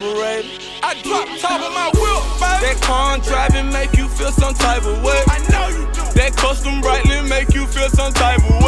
I drop top of my whip, baby. That car driving make you feel some type of way. I know you do. That custom brightly make you feel some type of way.